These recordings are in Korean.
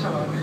Muchas gracias.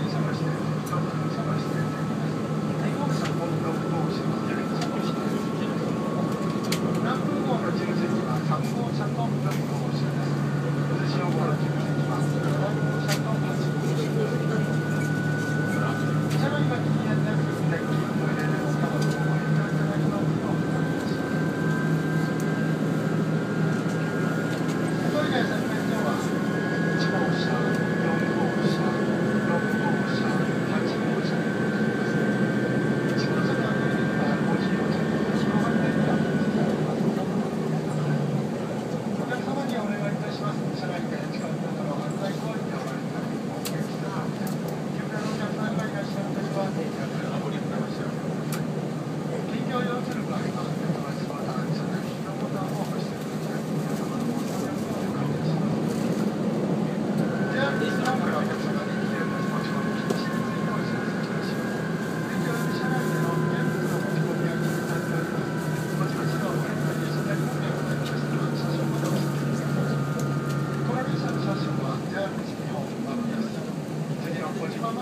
次の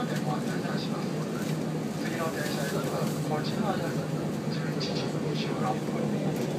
電車ですが、ご注意ください。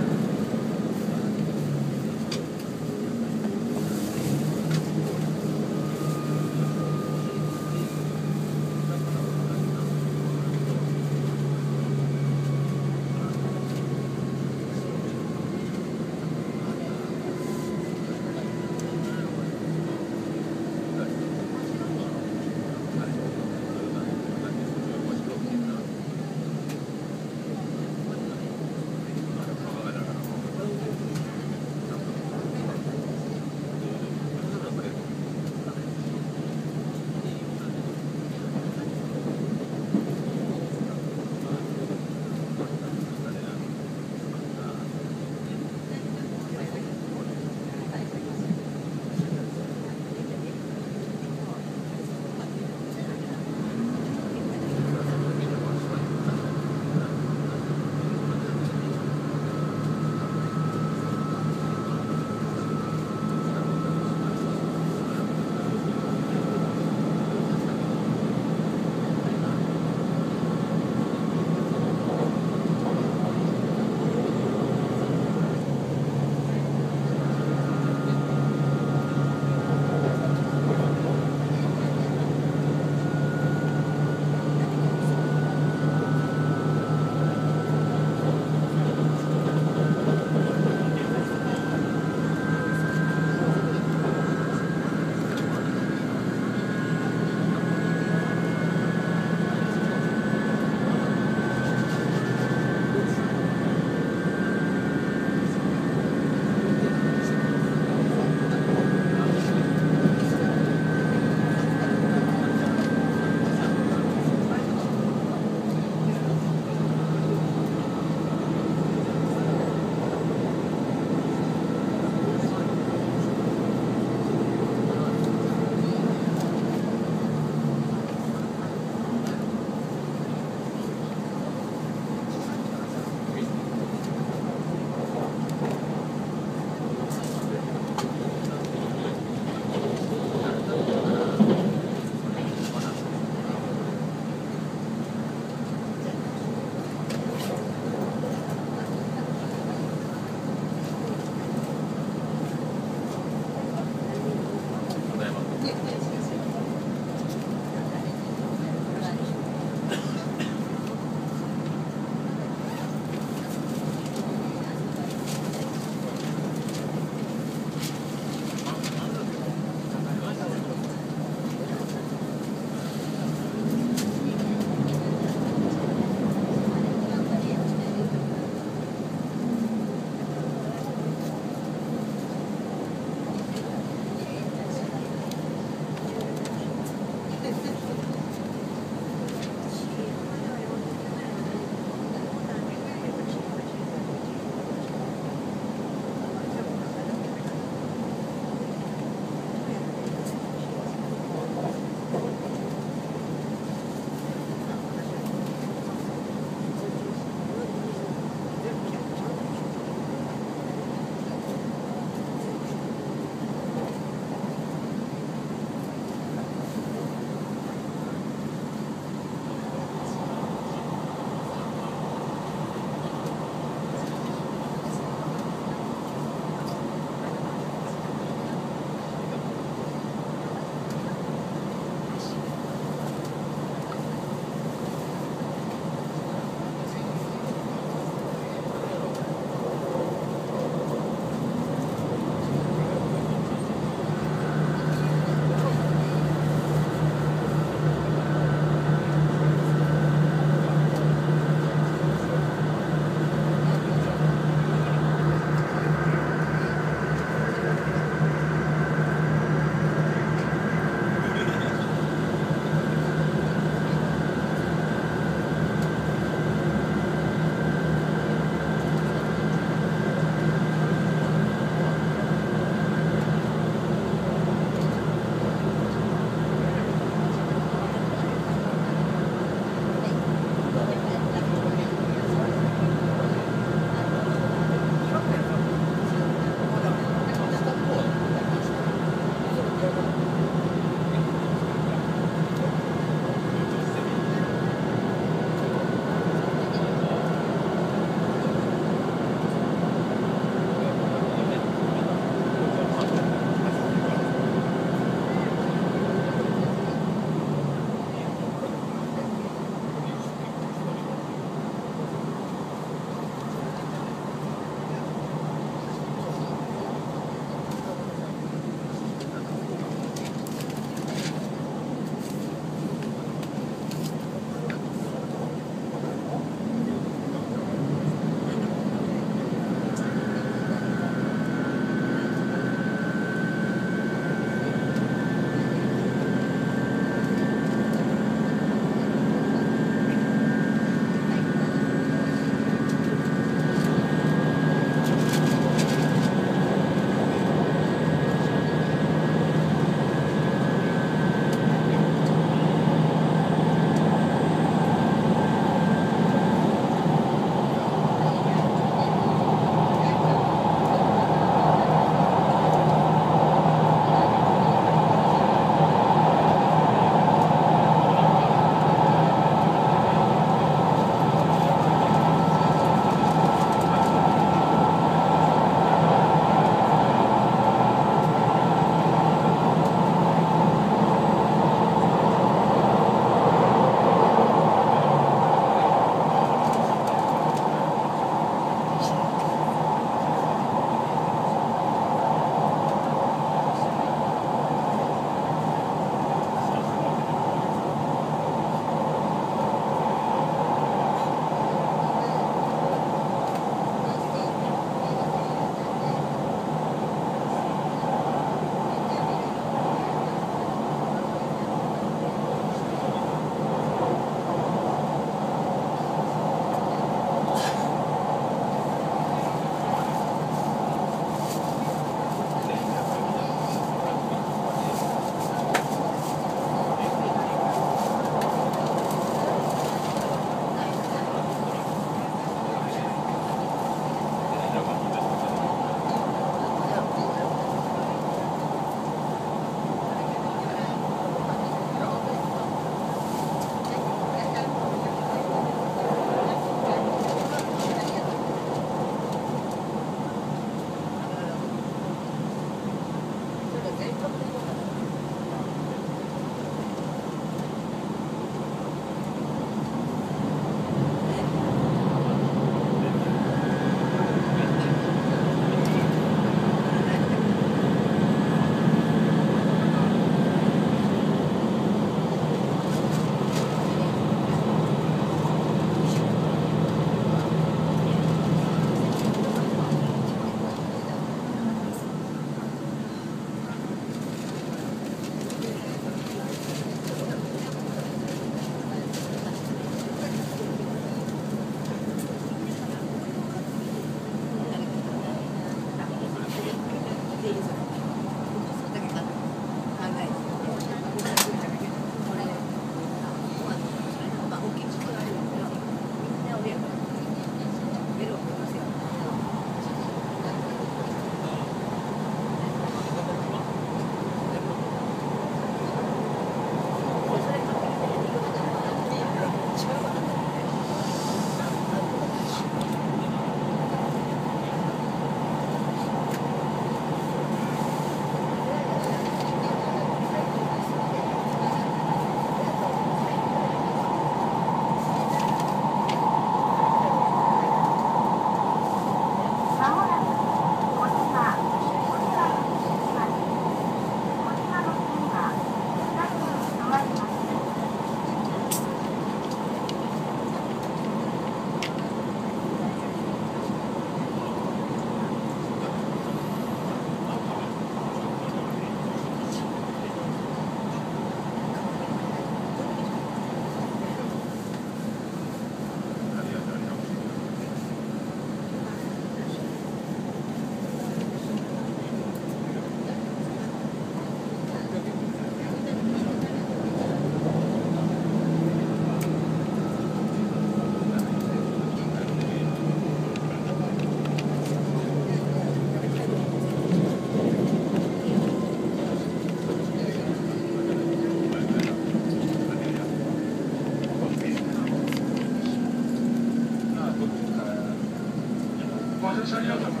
感謝ありがとう